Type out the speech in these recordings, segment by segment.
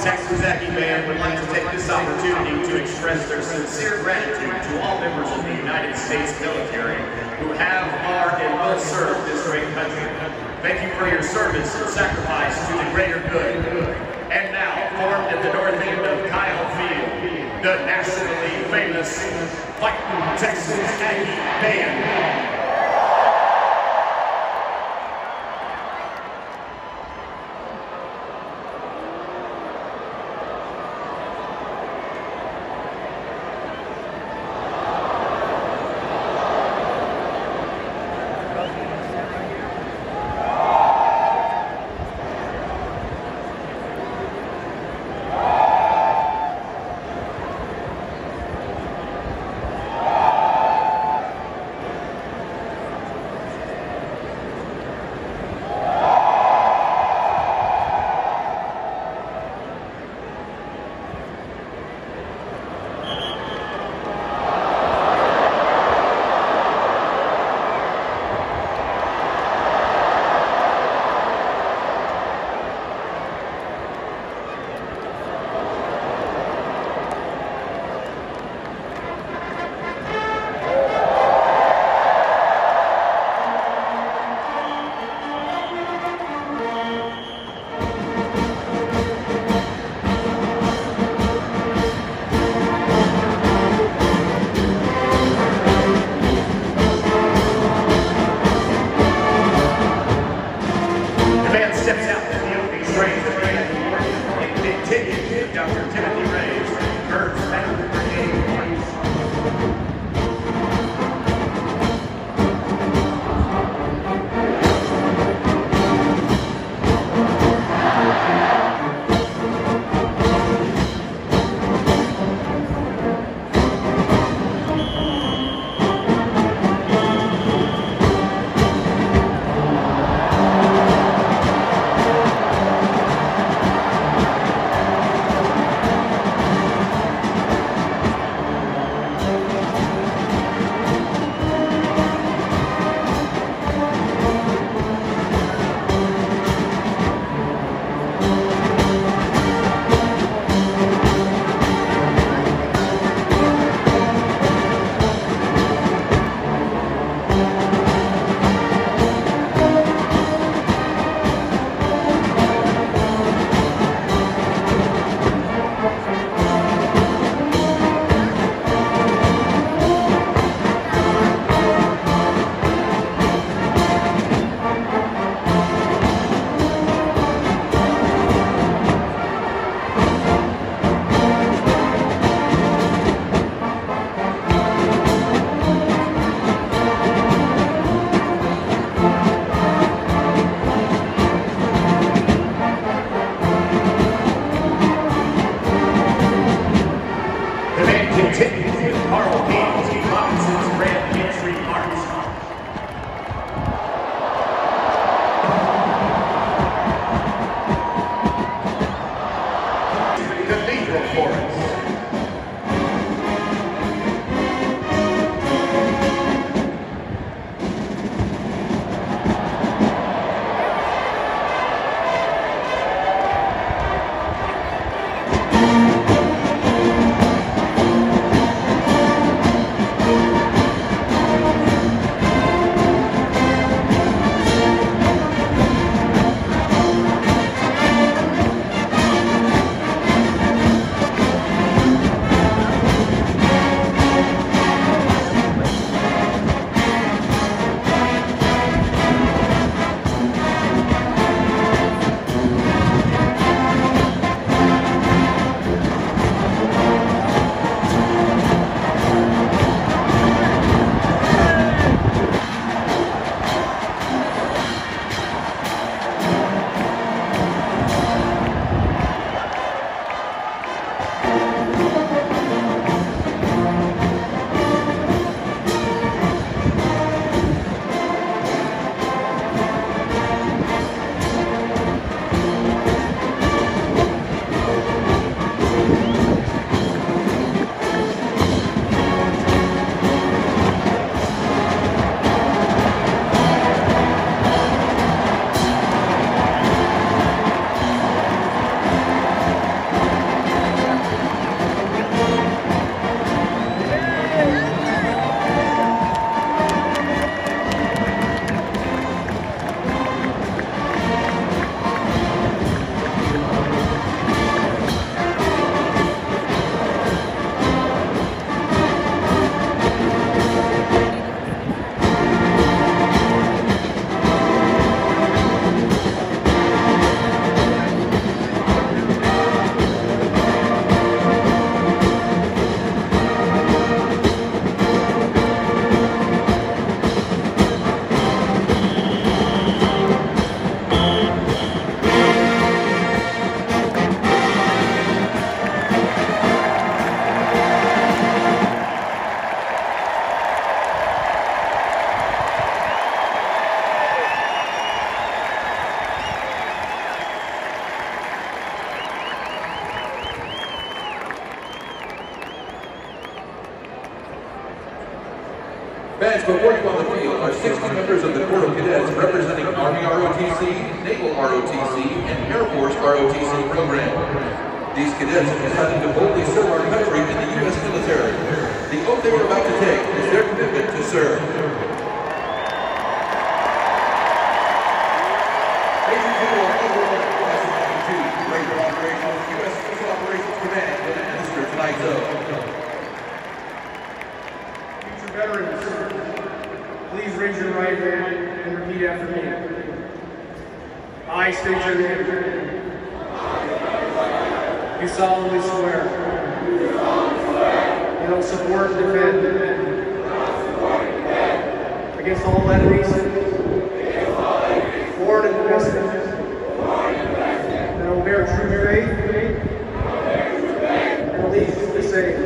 Texas Aggie Band would like to take this opportunity to express their sincere gratitude to all members of the United States military who have, are, and will serve this great country. Thank you for your service and sacrifice to the greater good. And now, formed at the north end of Kyle Field, the nationally famous Fighting Texas Aggie Band. And Air Force ROTC program. These cadets decided to boldly serve our country in the U.S. military. The oath they are about to take is their commitment to serve. Major General Edward Class of 92, Director of Operations, U.S. Special Operations Command, will administer tonight's oath. Future veterans, please raise your right hand and repeat after me. I state your name. You solemnly swear. You will support and defend. Against all enemies. Foreign and domestic. That will bear true faith. Allegiance to the same.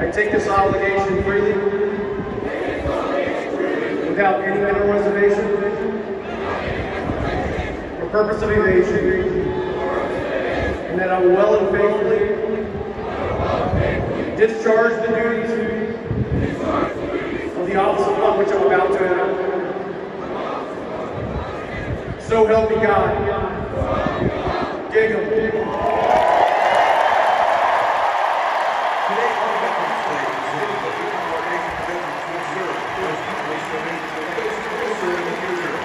I take this obligation freely. Without any mental reservation. Purpose of evasion. And that I will well and faithfully. Discharge the duties. Of the office upon which I'm about to enter. So help me God. Dig 'em. Today, our Veterans Day is the of our nation's veterans who have served, those currently serving, and those who will serve in the future.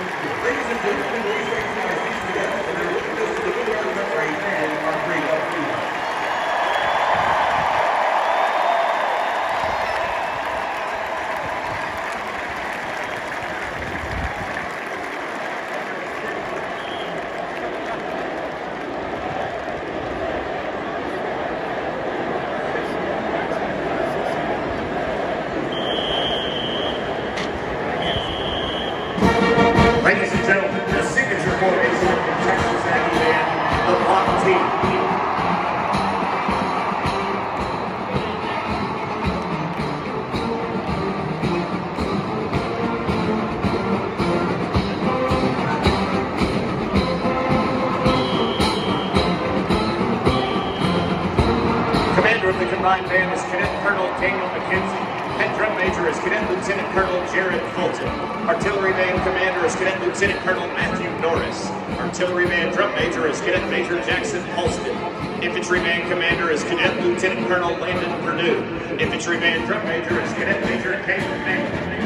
Ladies and gentlemen, please recognize these cadets for their willingness to defend our country and our freedom. Ladies and gentlemen, the signature formation of the Texas Aggie Band, the Block T. Commander of the combined band is Cadet Colonel Daniel McKenzie. Head drum major is Cadet Lieutenant Colonel Jared Fulton. Artillery band commander is Cadet Lieutenant Colonel Matthew Norris. Artillery band drum major is Cadet Major Jackson Halston. Infantry band commander is Cadet Lieutenant Colonel Landon Purdue. Infantry band drum major is Cadet Major Caleb Mann.